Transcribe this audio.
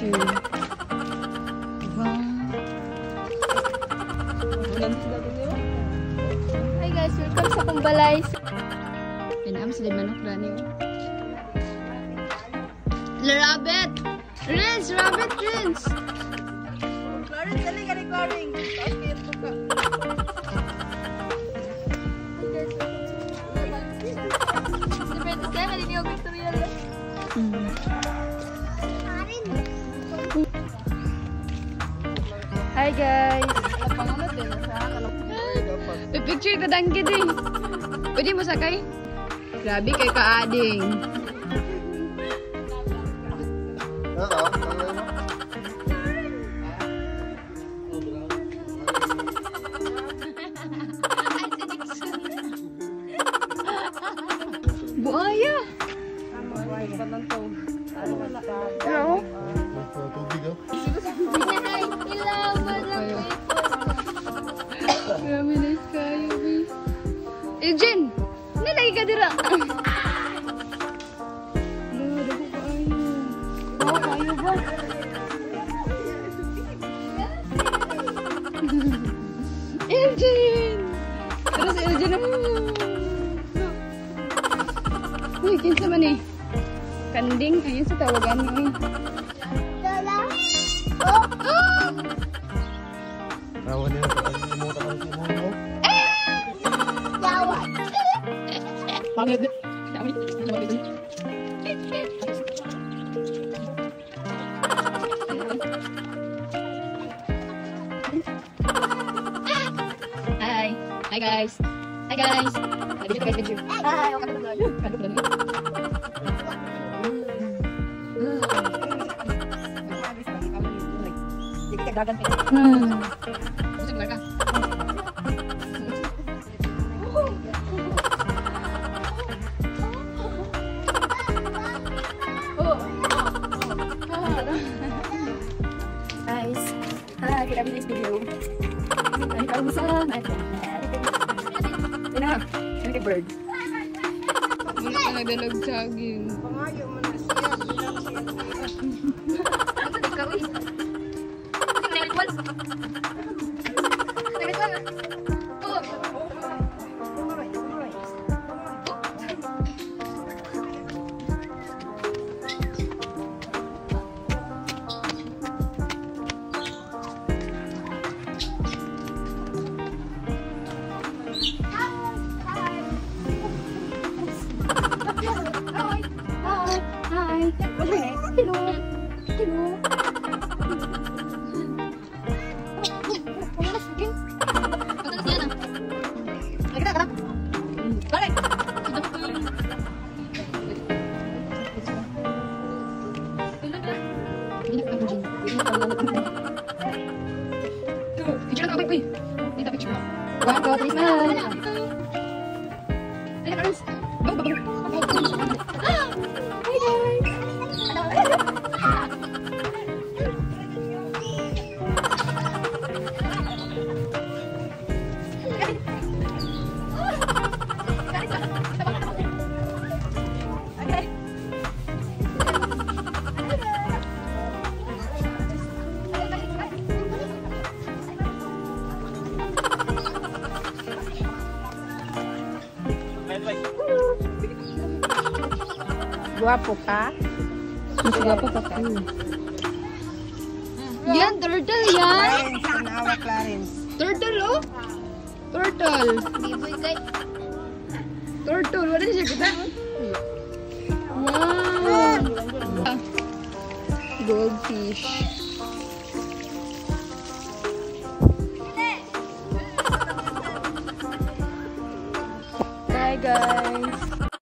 picture. Wow. Hi guys, welcome sa Kumbalay. Pinam sila manok rani. Rabbit! Rins! Rabbit Rins! Clarence, dali ka recording. Okay, ito ka. Hi guys! Pipicture ko dang gid eh. Pwede mo sakay? Grabe kay kaading. Buaya! Hello? Grabe nice kayo, be. Eugene! Nalagi ka dira! Lord, ako kayo. Wow, kayo ba? Eugene! Pero si Eugene, oh. Uy, kinsa man eh. Kanding, ayun sa tawagan mo eh. Ah! Rawan nila sa kalimutan ang kimono. Pangit. Dami. Hi. Hi guys. Hi guys. Nandito kayo picture. Hi. Okay na vlog. Ano vlog? Hmm. Gusto mo ka? Guys, hi, kita ambil this video. Ay, kalau bisa, ay, Ini na, kay bird. Wala ka nagdalag saging. Pangayo mo na siya. Hi. Hi. Hello. Hello. One, two, three, smile. Ay, Ernst. Go, go, go. Hi, Guwapo ka? Mas gwapo pa kayo. Yan, turtle yan. Clarence, tanawa Clarence. Turtle, oh. Turtle. Biboy kay Turtle. Wala siya kita. Wow. Goldfish. Guys.